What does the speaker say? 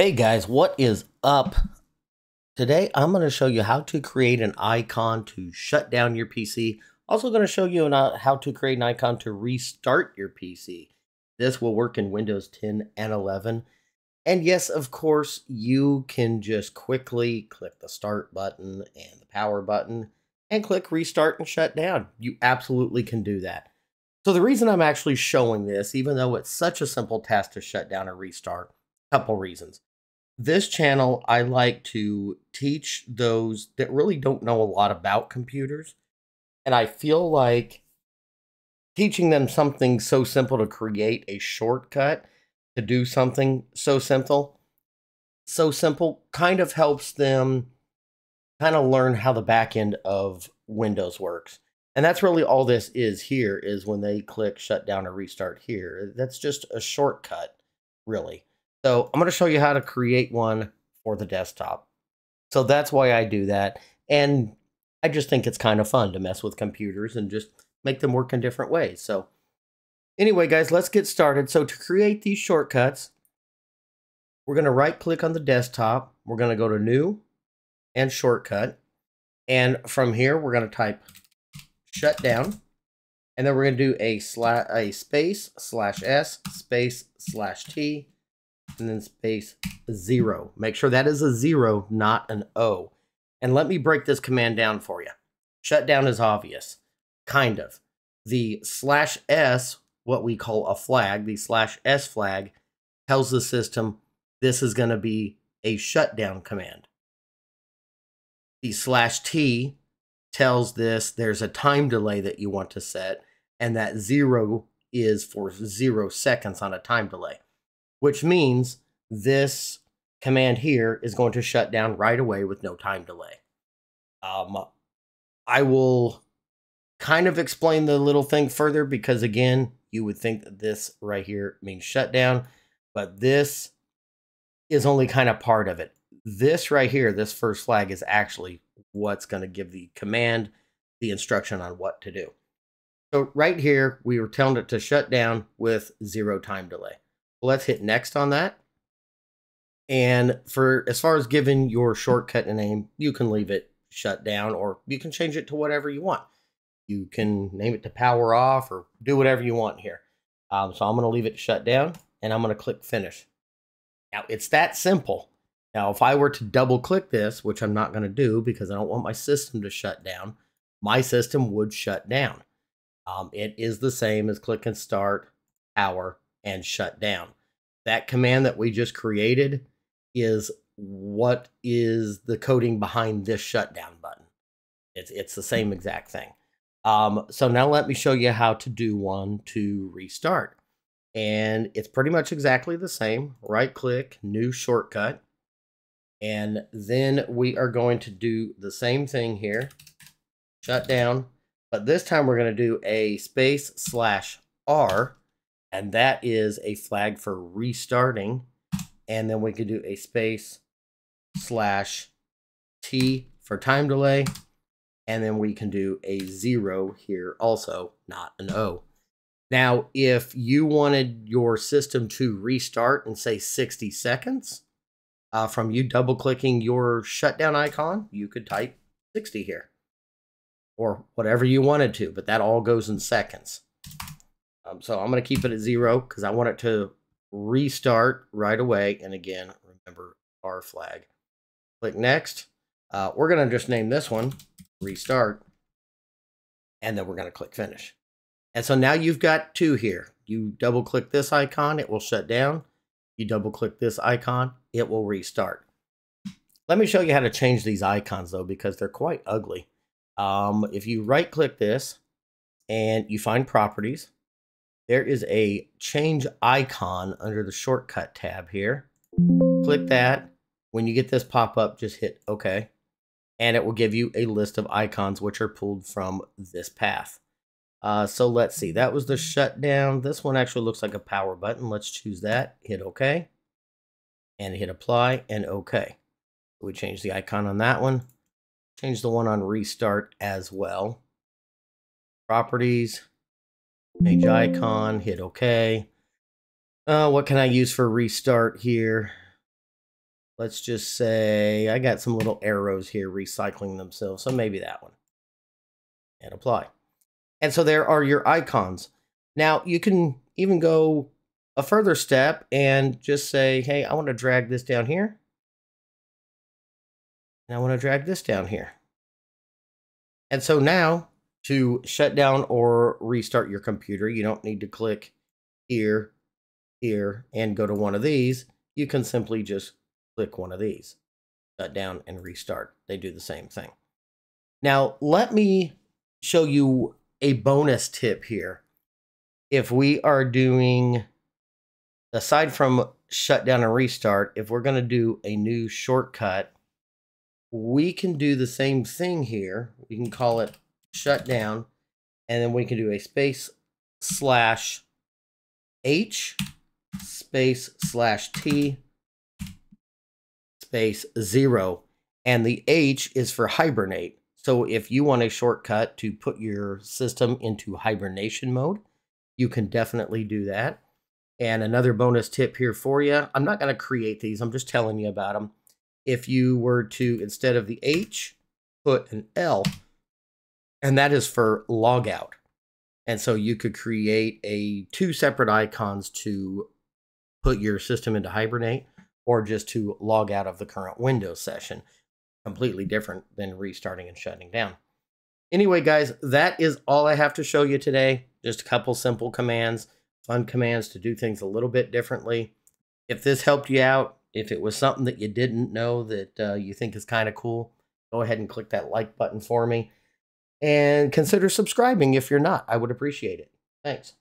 Hey guys, what is up? Today I'm going to show you how to create an icon to shut down your PC. Also going to show you uh, how to create an icon to restart your PC. This will work in Windows 10 and 11. And yes, of course, you can just quickly click the start button and the power button and click restart and shut down. You absolutely can do that. So the reason I'm actually showing this, even though it's such a simple task to shut down and restart, couple reasons this channel, I like to teach those that really don't know a lot about computers. And I feel like teaching them something so simple to create a shortcut to do something so simple, so simple kind of helps them kind of learn how the back end of Windows works. And that's really all this is here is when they click shut down or restart here. That's just a shortcut, really. So I'm going to show you how to create one for the desktop. So that's why I do that. And I just think it's kind of fun to mess with computers and just make them work in different ways. So anyway, guys, let's get started. So to create these shortcuts, we're going to right click on the desktop. We're going to go to new and shortcut. And from here, we're going to type shutdown. And then we're going to do a, a space slash S space slash T and then space zero. Make sure that is a zero, not an O. And let me break this command down for you. Shutdown is obvious, kind of. The slash S, what we call a flag, the slash S flag, tells the system this is going to be a shutdown command. The slash T tells this there's a time delay that you want to set, and that zero is for zero seconds on a time delay which means this command here is going to shut down right away with no time delay. Um, I will kind of explain the little thing further because again, you would think that this right here means shutdown, but this is only kind of part of it. This right here, this first flag is actually what's going to give the command the instruction on what to do. So right here, we were telling it to shut down with zero time delay. Let's hit next on that. And for as far as giving your shortcut a name, you can leave it shut down or you can change it to whatever you want. You can name it to power off or do whatever you want here. Um, so I'm going to leave it shut down and I'm going to click finish. Now it's that simple. Now, if I were to double click this, which I'm not going to do because I don't want my system to shut down, my system would shut down. Um, it is the same as click and start, power, and shut down. That command that we just created is what is the coding behind this shutdown button. It's, it's the same exact thing. Um, so now let me show you how to do one to restart. And it's pretty much exactly the same. Right click, new shortcut. And then we are going to do the same thing here. Shut down. But this time we're going to do a space slash R and that is a flag for restarting. And then we could do a space slash T for time delay. And then we can do a zero here also, not an O. Now, if you wanted your system to restart in say 60 seconds, uh, from you double clicking your shutdown icon, you could type 60 here or whatever you wanted to, but that all goes in seconds. Um, so I'm going to keep it at zero because I want it to restart right away. And again, remember our flag. Click next. Uh, we're going to just name this one restart. And then we're going to click finish. And so now you've got two here. You double click this icon, it will shut down. You double click this icon, it will restart. Let me show you how to change these icons though, because they're quite ugly. Um, if you right click this and you find properties, there is a change icon under the shortcut tab here. Click that. When you get this pop up, just hit OK. And it will give you a list of icons which are pulled from this path. Uh, so let's see. That was the shutdown. This one actually looks like a power button. Let's choose that. Hit OK. And hit apply and OK. We change the icon on that one. Change the one on restart as well. Properties Page icon, hit OK. Uh, what can I use for restart here? let's just say I got some little arrows here recycling themselves. So maybe that one. And apply. And so there are your icons. Now you can even go a further step and just say, hey, I want to drag this down here. And I want to drag this down here. And so now to shut down or restart your computer, you don't need to click here, here, and go to one of these. You can simply just click one of these, shut down and restart. They do the same thing. Now, let me show you a bonus tip here. If we are doing, aside from shut down and restart, if we're going to do a new shortcut, we can do the same thing here. We can call it shut down, and then we can do a space slash H space slash T space zero. And the H is for hibernate. So if you want a shortcut to put your system into hibernation mode, you can definitely do that. And another bonus tip here for you. I'm not going to create these. I'm just telling you about them. If you were to, instead of the H, put an L, and that is for logout. And so you could create a two separate icons to put your system into hibernate or just to log out of the current Windows session completely different than restarting and shutting down. Anyway, guys, that is all I have to show you today. Just a couple simple commands, fun commands to do things a little bit differently. If this helped you out, if it was something that you didn't know that uh, you think is kind of cool, go ahead and click that like button for me. And consider subscribing if you're not. I would appreciate it. Thanks.